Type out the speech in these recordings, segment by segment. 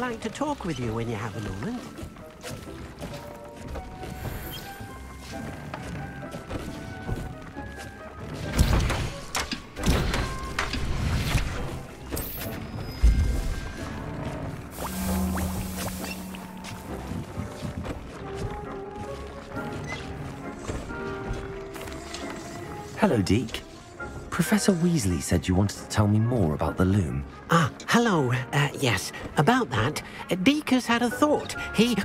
like to talk with you when you have a moment. Hello, Deek. Professor Weasley said you wanted to tell me more about the loom. Ah, hello. Uh, yes, about that, has had a thought. He...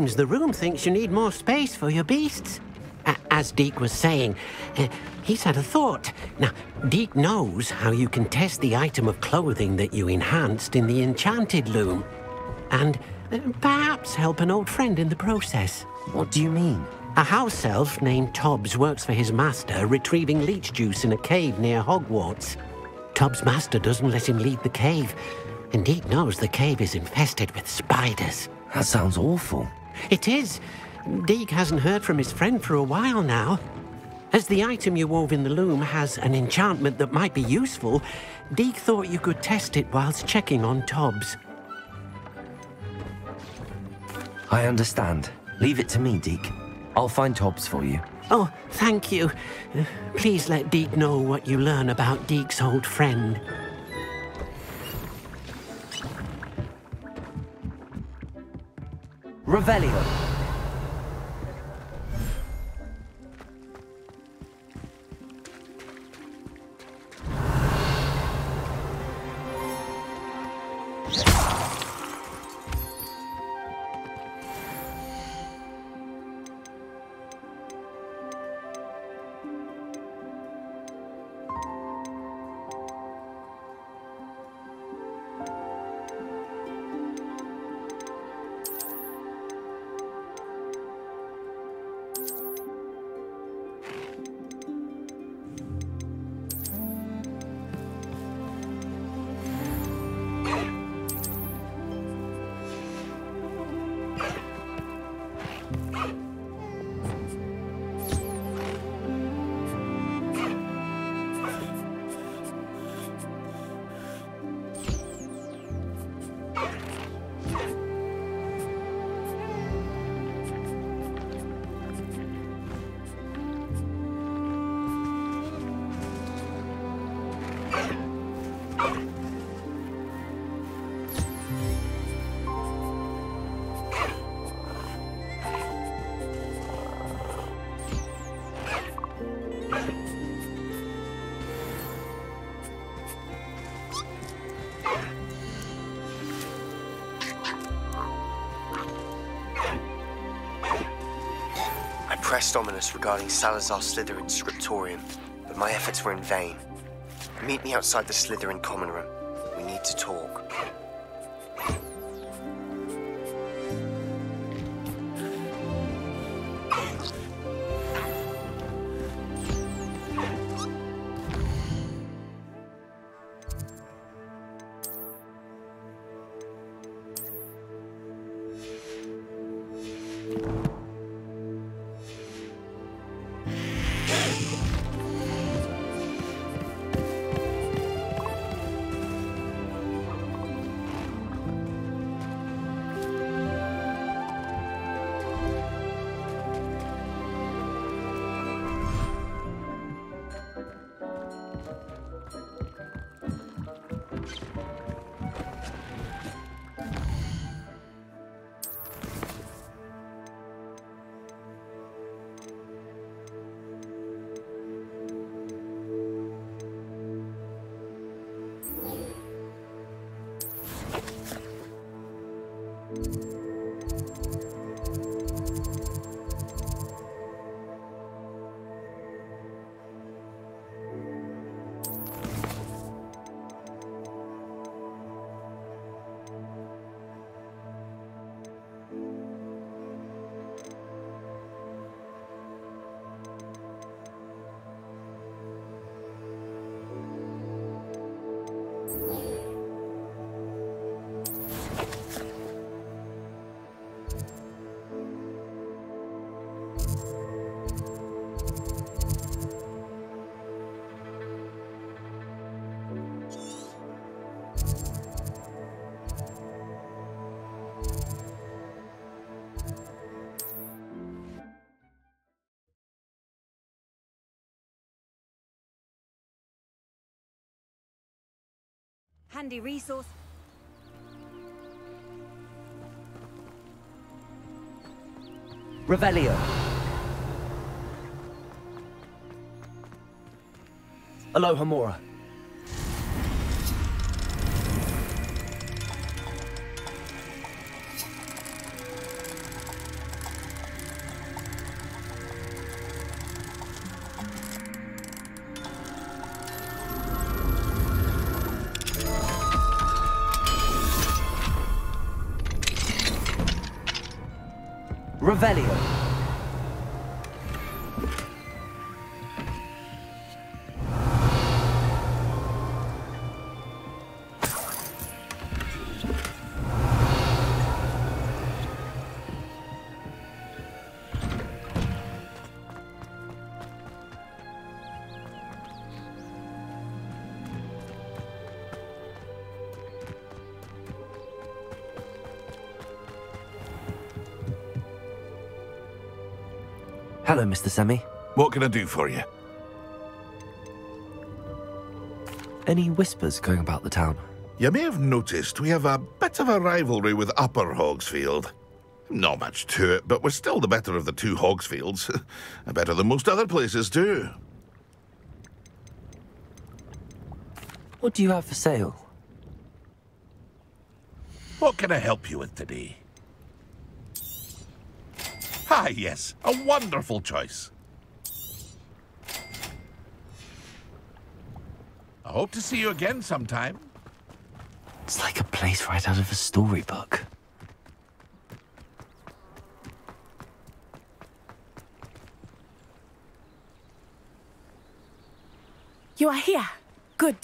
seems the room thinks you need more space for your beasts. A- as Deek was saying, uh, he's had a thought. Now, Deek knows how you can test the item of clothing that you enhanced in the enchanted loom. And uh, perhaps help an old friend in the process. What do you mean? A house elf named Tobbs works for his master retrieving leech juice in a cave near Hogwarts. Tobbs' master doesn't let him leave the cave, and Deek knows the cave is infested with spiders. That sounds awful. It is. Deek hasn't heard from his friend for a while now. As the item you wove in the loom has an enchantment that might be useful, Deek thought you could test it whilst checking on Tobbs. I understand. Leave it to me, Deek. I'll find Tobbs for you. Oh, thank you. Please let Deek know what you learn about Deek's old friend. Revelio. Pressed Ominis regarding Salazar Slytherin's scriptorium, but my efforts were in vain. Meet me outside the Slytherin common room. We need to talk. Handy resource. Revelio. Alohomora. Revelio. Hello, Mr. Semi. What can I do for you? Any whispers going about the town? You may have noticed we have a bit of a rivalry with Upper Hogsfield. Not much to it, but we're still the better of the two Hogsfields. better than most other places, too. What do you have for sale? What can I help you with today? Ah, yes, a wonderful choice. I hope to see you again sometime. It's like a place right out of a storybook. You are here. Good.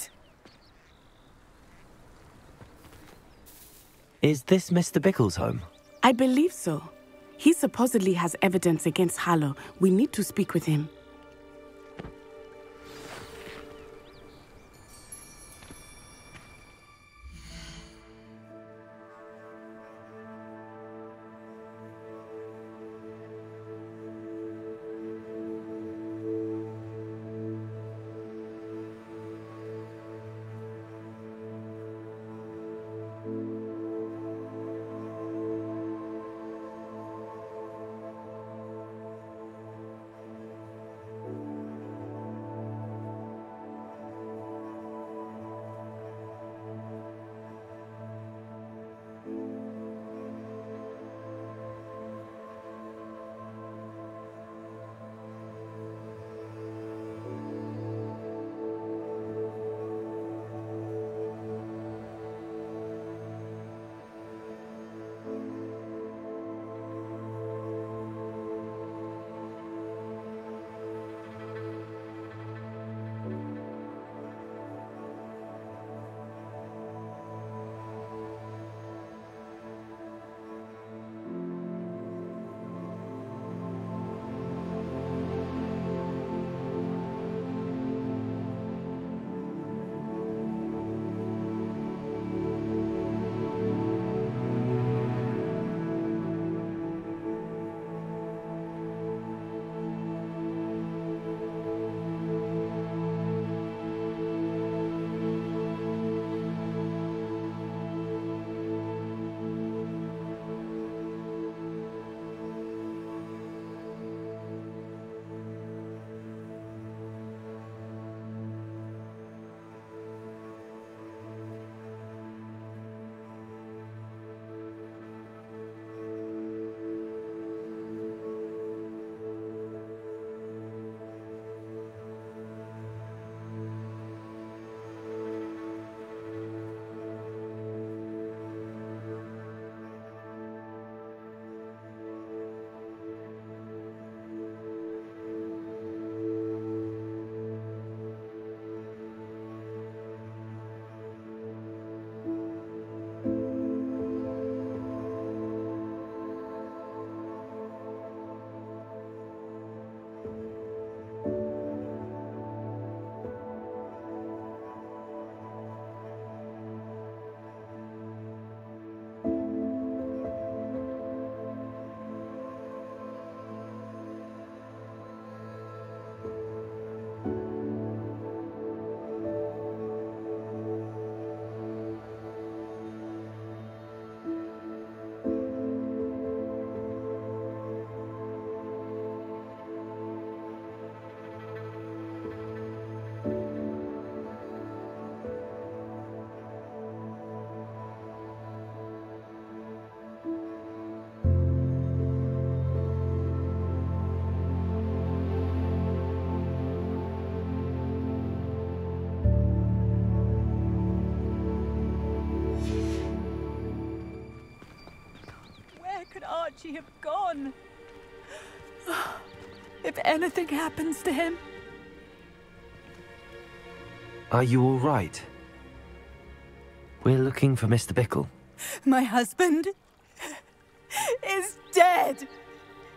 Is this Mr. Bickle's home? I believe so. He supposedly has evidence against Harlow. We need to speak with him. If anything happens to him, Are you all right? We're looking for Mr. Bickle. my husband is dead.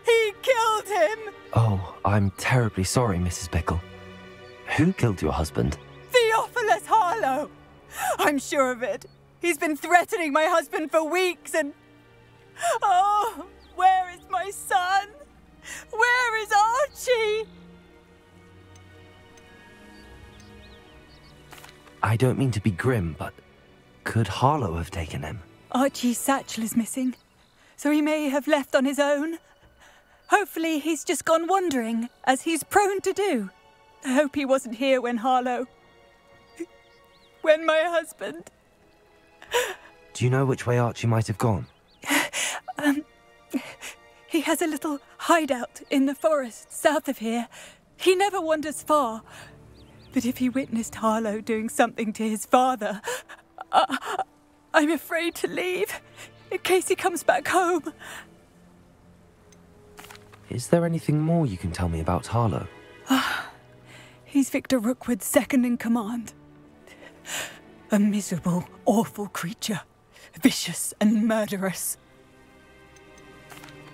He killed him. Oh, I'm terribly sorry, Mrs. Bickle. Who killed your husband? Theophilus Harlow. I'm sure of it. He's been threatening my husband for weeks and. Oh, where is my son? Where is Archie? I don't mean to be grim, but could Harlow have taken him? Archie's satchel is missing, so he may have left on his own. Hopefully, he's just gone wandering, as he's prone to do. I hope he wasn't here when Harlow. when my husband. Do you know which way Archie might have gone? Um, He has a little hideout in the forest south of here. He never wanders far. But if he witnessed Harlow doing something to his father, I, I'm afraid to leave in case he comes back home. Is there anything more you can tell me about Harlow? Ah, he's Victor Rookwood's second in command. A miserable, awful creature, vicious and murderous.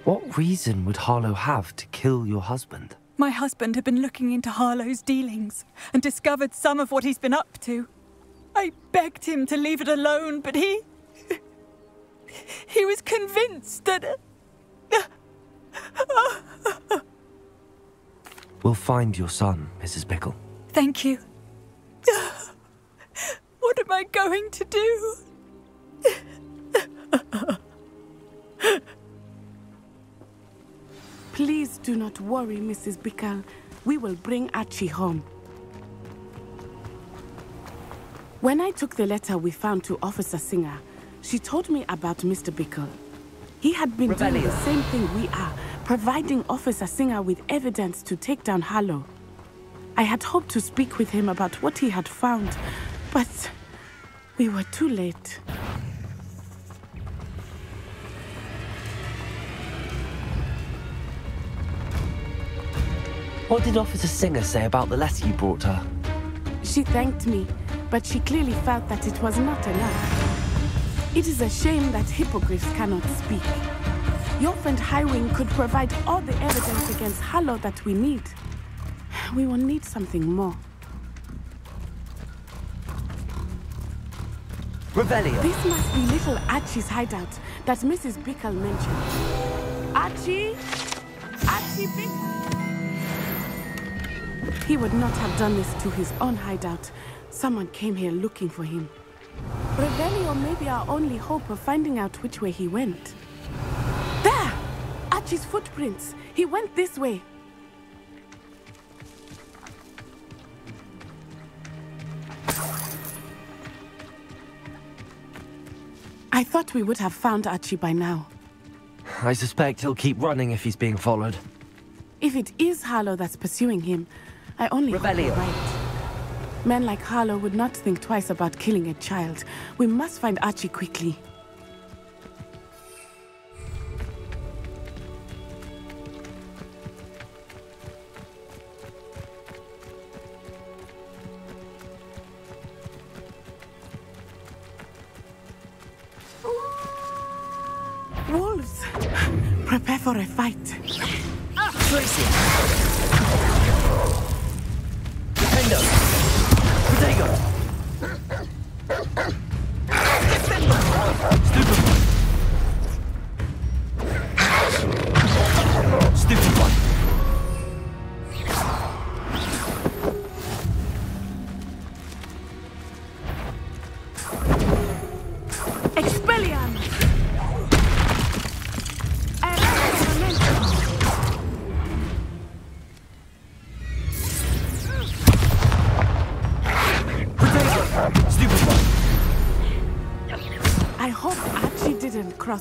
What reason would Harlow have to kill your husband? My husband had been looking into Harlow's dealings and discovered some of what he's been up to. I begged him to leave it alone, but he. He was convinced that. We'll find your son, Mrs. Bickle. Thank you. What am I going to do? Please do not worry, Mrs. Bickle. We will bring Archie home. When I took the letter we found to Officer Singer, she told me about Mr. Bickle. He had been doing the same thing we are, providing Officer Singer with evidence to take down Harlow. I had hoped to speak with him about what he had found, but we were too late. What did Officer Singer say about the letter you brought her? She thanked me, but she clearly felt that it was not enough. It is a shame that hippogriffs cannot speak. Your friend Highwing could provide all the evidence against Harlow that we need. We will need something more. Revelio! This must be little Archie's hideout that Mrs. Bickle mentioned. Archie? Archie Bickle? He would not have done this to his own hideout. Someone came here looking for him. Revelio may be our only hope of finding out which way he went. There! Archie's footprints. He went this way. I thought we would have found Archie by now. I suspect he'll keep running if he's being followed. If it is Harlow that's pursuing him, I only you're right. Men like Harlow would not think twice about killing a child. We must find Archie quickly.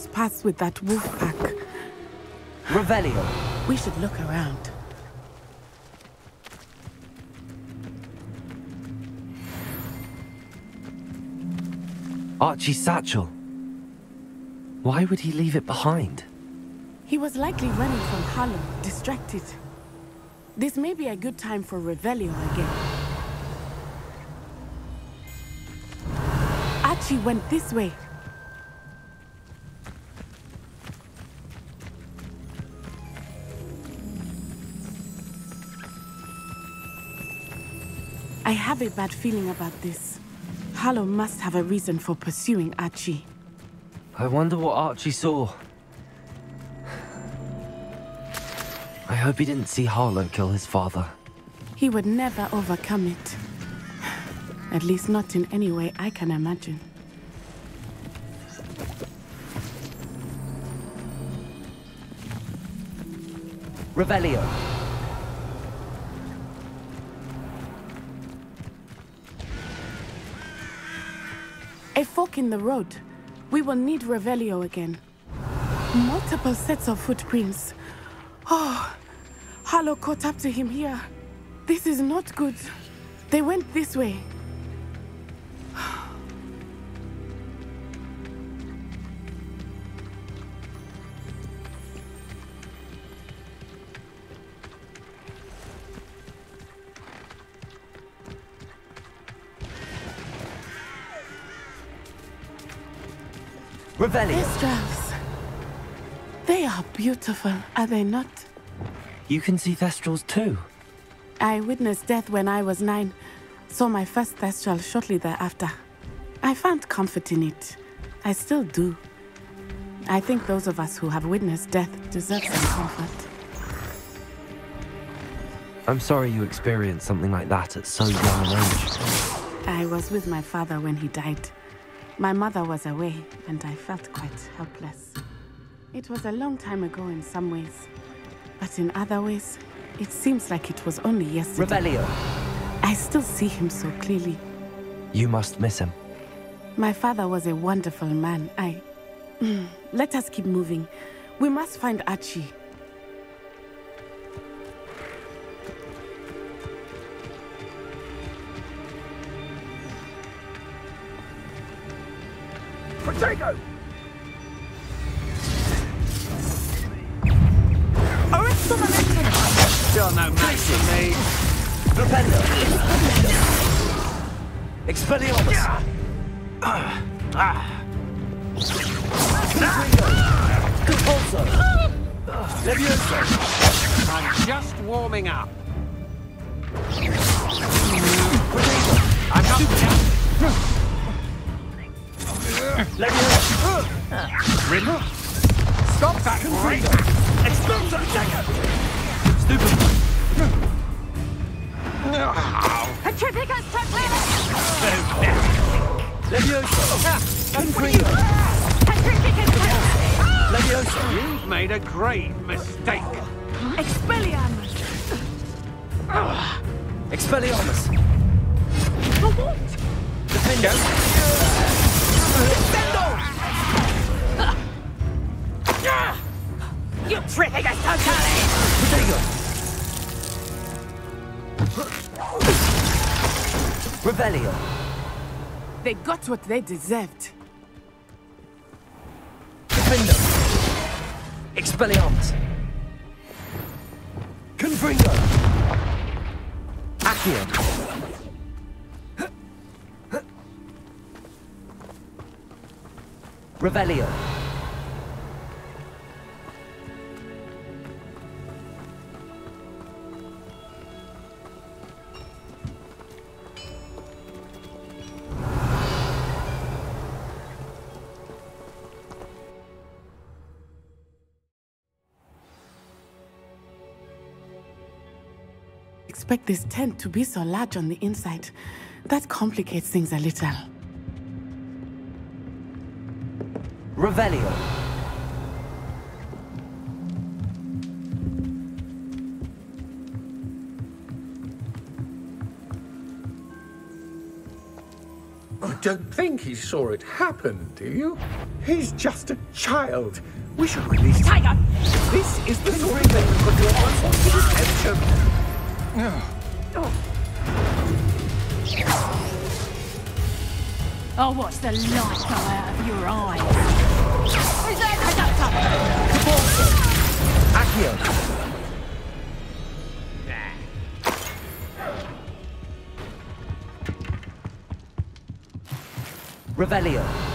Cross paths with that wolf pack. Revelio! We should look around. Archie's satchel. Why would he leave it behind? He was likely running from Harlow, distracted. This may be a good time for Revelio again. Archie went this way. I have a bad feeling about this. Harlow must have a reason for pursuing Archie. I wonder what Archie saw. I hope he didn't see Harlow kill his father. He would never overcome it. At least not in any way I can imagine. Revelio. Fork in the road. We will need Revelio again. Multiple sets of footprints. Oh, Harlow caught up to him here. This is not good. They went this way. Revelio. Thestrals. They are beautiful, are they not? You can see Thestrals too. I witnessed death when I was nine. Saw my first Thestral shortly thereafter. I found comfort in it. I still do. I think those of us who have witnessed death deserve some comfort. I'm sorry you experienced something like that at so young an age. I was with my father when he died. My mother was away, and I felt quite helpless. It was a long time ago in some ways, but in other ways, it seems like it was only yesterday. Revelio. I still see him so clearly. You must miss him. My father was a wonderful man. I. Let us keep moving. We must find Archie. Levioso. I'm just warming up. I'm not Levioso. Riddle. Stop that right! Expulso. Stupid. Petrificus Levioso. Confringo. Levioso. You've made a great mistake. Expelliarmus! Expelliarmus. Defendo. Petrificus Totalis! Protego. Revelio. They got what they deserved. Defendo. Expelliarmus. Confringo. Accio. Revelio. Expect this tent to be so large on the inside. That complicates things a little. Revelio. I don't think he saw it happen, do you? He's just a child. We should release. Tiger! This is the sort of thing that could draw one's attention. Oh. Oh, I'll watch the light go out of your eyes. Who's that conductor? Accio! Revelio.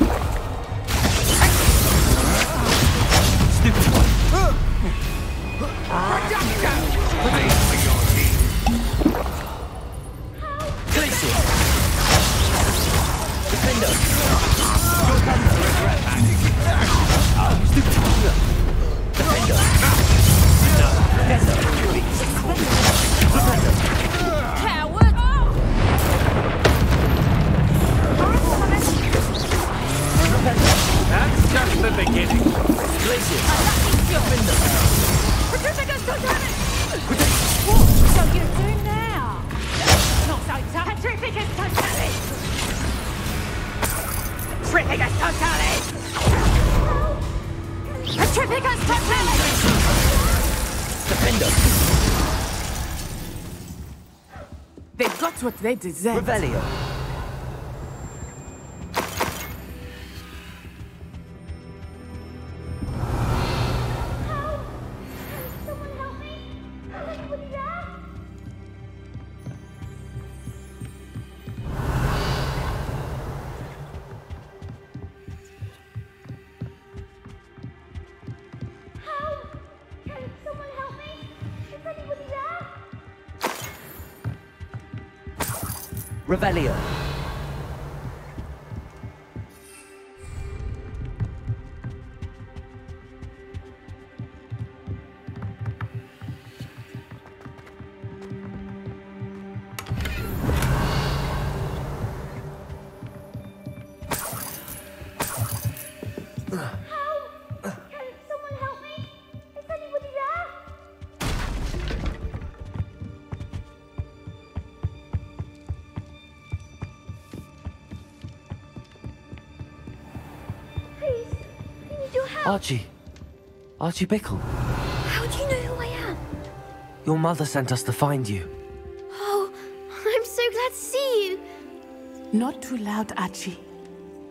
Coward! Petrificus Totalis! Petrificus Totalis! They got what they deserved. Revelio. Revelio. Archie. Archie Bickle. How do you know who I am? Your mother sent us to find you. Oh, I'm so glad to see you. Not too loud, Archie.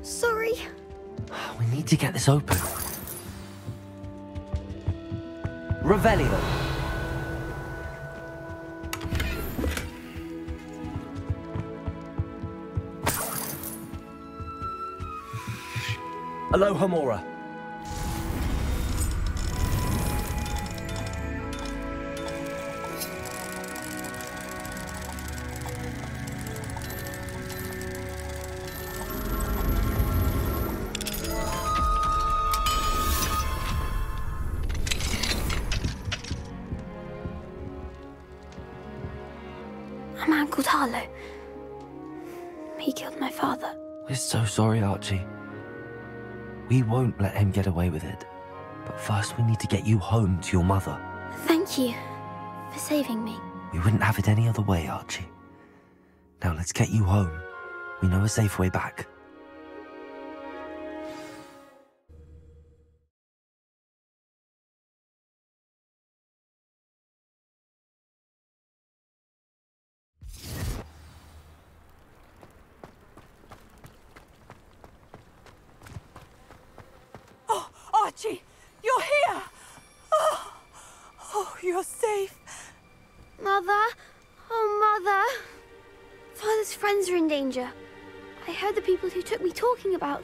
Sorry. We need to get this open. Revelio. Alohomora. A man called Harlow. He killed my father. We're so sorry, Archie. We won't let him get away with it. But first, we need to get you home to your mother. Thank you for saving me. We wouldn't have it any other way, Archie. Now let's get you home. We know a safe way back.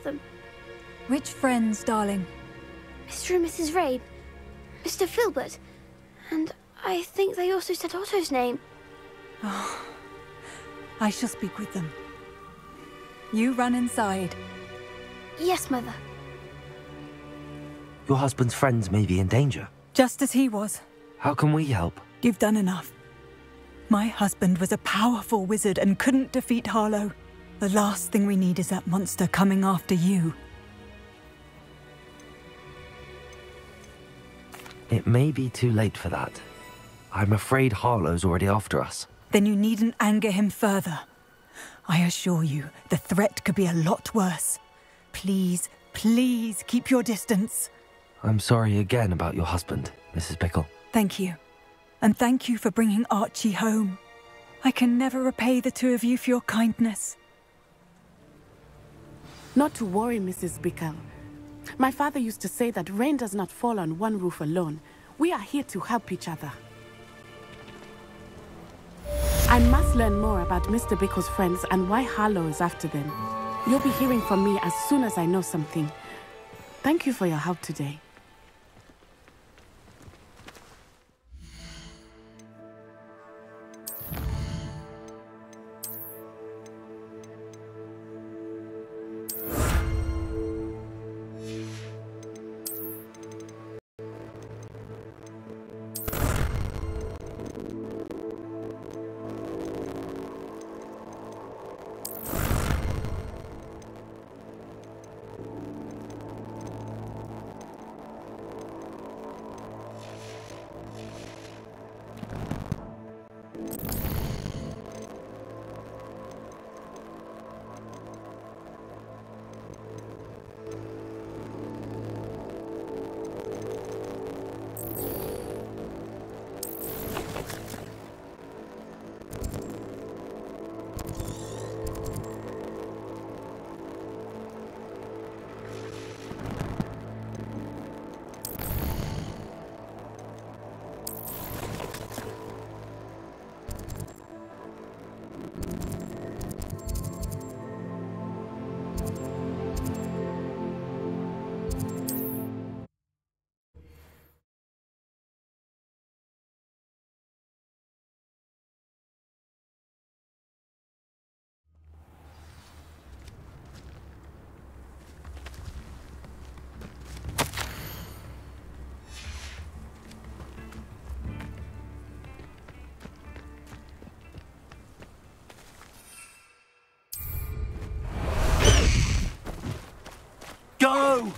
Them. Which friends, darling? Mr. and Mrs. Rabe. Mr. Filbert. And I think they also said Otto's name. Oh, I shall speak with them. You run inside. Yes, Mother. Your husband's friends may be in danger. Just as he was. How can we help? You've done enough. My husband was a powerful wizard and couldn't defeat Harlow. The last thing we need is that monster coming after you. It may be too late for that. I'm afraid Harlow's already after us. Then you needn't anger him further. I assure you, the threat could be a lot worse. Please, please keep your distance. I'm sorry again about your husband, Mrs. Bickle. Thank you. And thank you for bringing Archie home. I can never repay the two of you for your kindness. Not to worry, Mrs. Bickle. My father used to say that rain does not fall on one roof alone. We are here to help each other. I must learn more about Mr. Bickle's friends and why Harlow is after them. You'll be hearing from me as soon as I know something. Thank you for your help today. Go!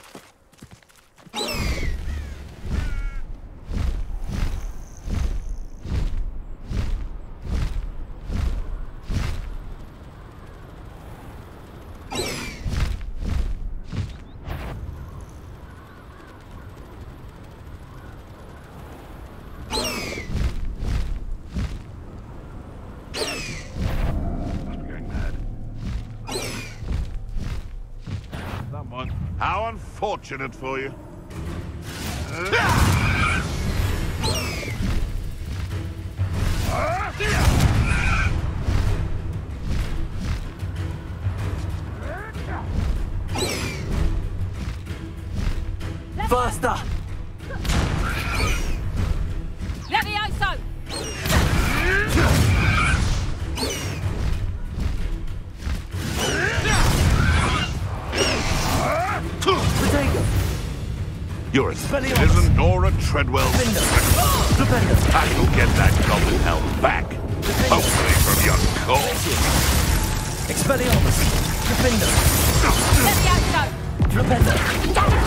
How unfortunate for you. Nora Treadwell. I will get that goblin helm back. Hopefully from your corpse. Expelliarmus! Defender! Levioso! Flipendo! Damn you!